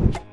you